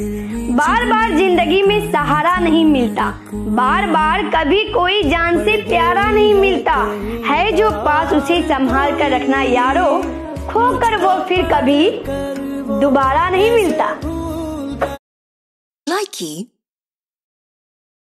बार बार ज़िंदगी में सहारा नहीं मिलता। बार बार कभी कोई जान से प्यारा नहीं मिलता। है जो पास उसे संभाल कर रखना यारो, खोकर वो फिर कभी दोबारा नहीं मिलता।